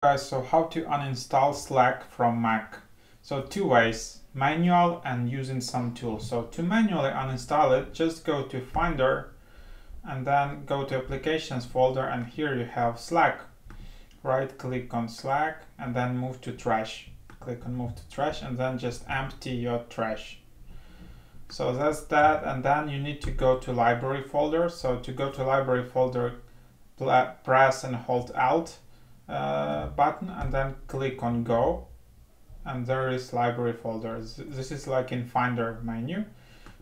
guys so how to uninstall slack from mac. So two ways manual and using some tools. So to manually uninstall it just go to finder and then go to applications folder and here you have slack. Right click on slack and then move to trash. Click on move to trash and then just empty your trash. So that's that and then you need to go to library folder. So to go to library folder press and hold alt uh, button and then click on go. And there is library folders this is like in finder menu.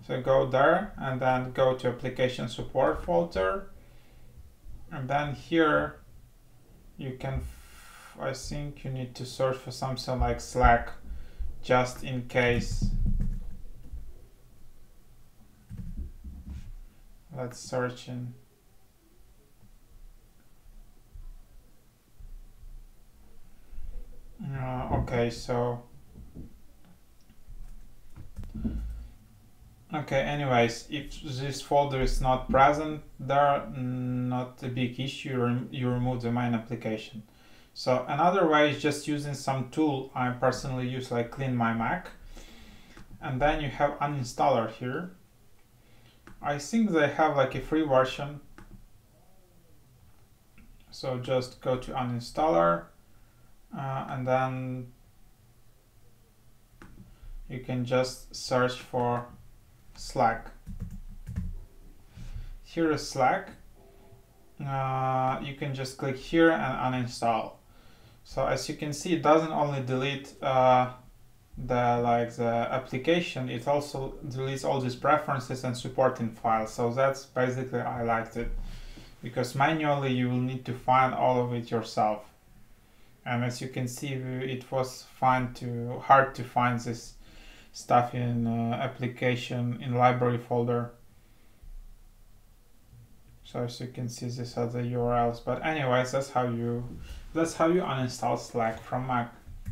So go there and then go to application support folder. And then here you can I think you need to search for something like slack just in case. Let's search in Okay, so okay anyways if this folder is not present there not a big issue you remove the main application. So another way is just using some tool I personally use like clean my Mac and then you have uninstaller here. I think they have like a free version. So just go to uninstaller uh, and then you can just search for Slack. Here is Slack. Uh, you can just click here and uninstall. So as you can see, it doesn't only delete uh, the like the application, it also deletes all these preferences and supporting files. So that's basically I liked it because manually you will need to find all of it yourself and as you can see it was fine to hard to find this stuff in uh, application in library folder. So as you can see these are the urls but anyways that's how you that's how you uninstall slack from mac